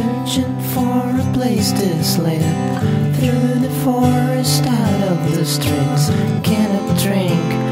Searching for a place to sleep. Through the forest, out of the streets Cannot drink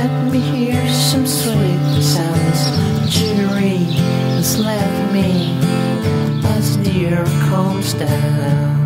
let me hear some sweet sounds. Cheery has left me as the year comes down.